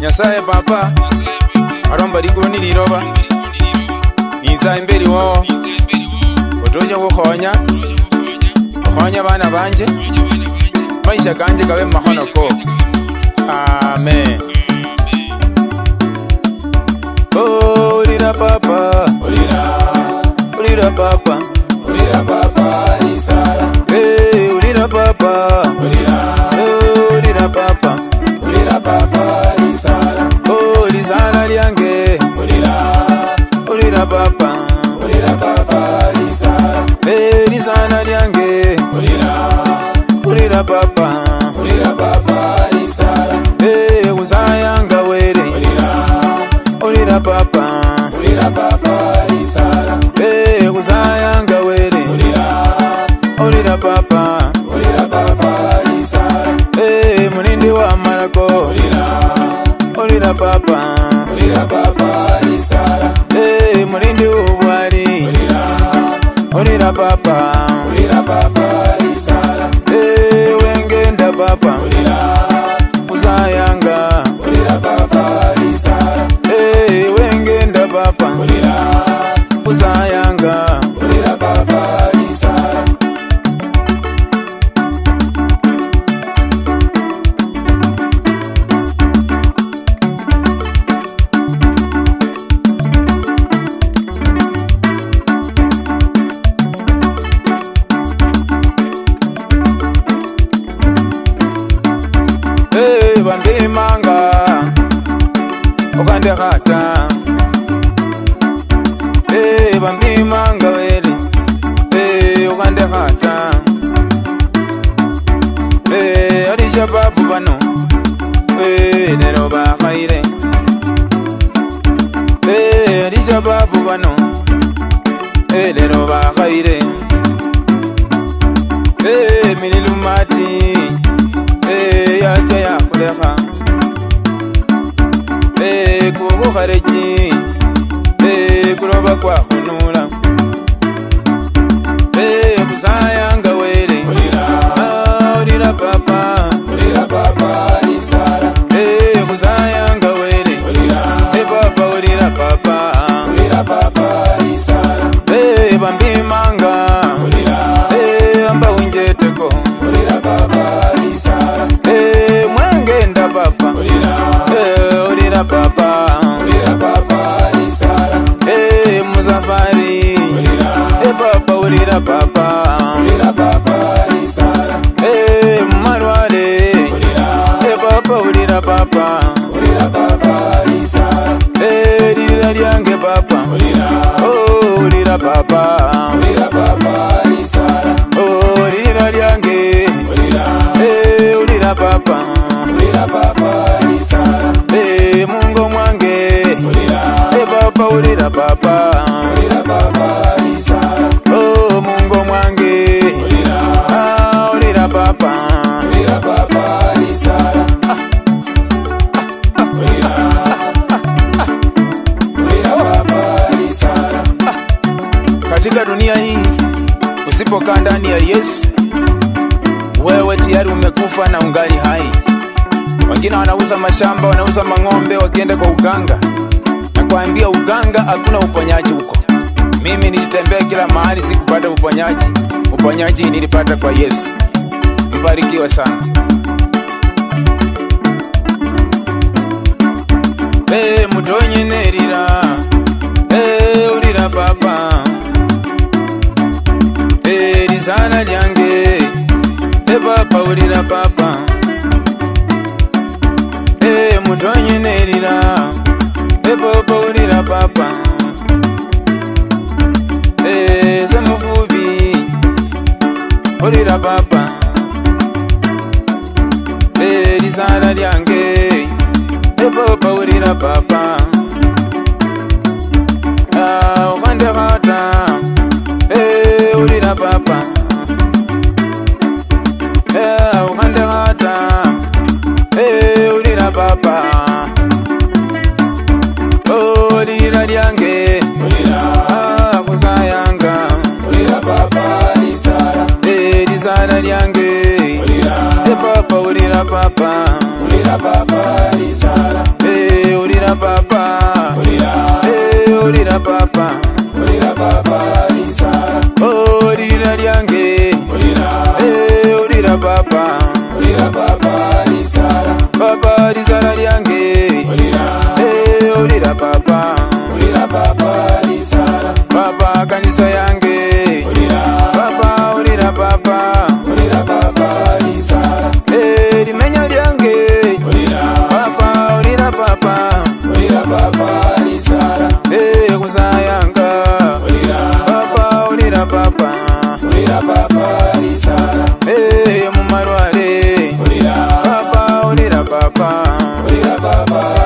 nyasaye papa aramba rikuru niriroba niza imberi wowo otoje kukhonya okhonya bana banje maisha kanje kabe mumakhono ko amen Olira papa. Olira papa Isa. Eri sana nyange. Olira. Olira papa. Olira papa Isa. Eh usayanga were. Olira. Olira papa. Olira papa Isa. Eh usayanga were. Olira. Olira papa. Olira papa Isa. Eh munindi wa marako. Olira. Olira papa. Olira papa. papá. ukandirata vandimangaveli eh, ukandirata eh, eh, alishababu vano lero vakhaile alishababu vano lero vakhaile mililumati hey, Eh, kuroba kwako papa. katika dunia hii usipokaa ndani ya Yesu, wewe tayari umekufa na ungali hai. Wengine wanauza mashamba, wanauza mang'ombe, wakienda kwa uganga na kuambia uganga hakuna uponyaji huko. Mimi nilitembea kila mahali, sikupata uponyaji. Uponyaji nilipata kwa Yesu. Mbarikiwe sana. pauri papa eh muntu anyenerira pepo pauri papa eh semufubi urira papa eh risara ryange pepo pauri papa eh, urira papa urira papa risara eh urira papa urira eh urira papa urira papa risara oh ririra ryange urira eh urira papa urira papa risara papa risara ryange urira eh urira papa urira papa risara papa kanisa yange urira bye bye.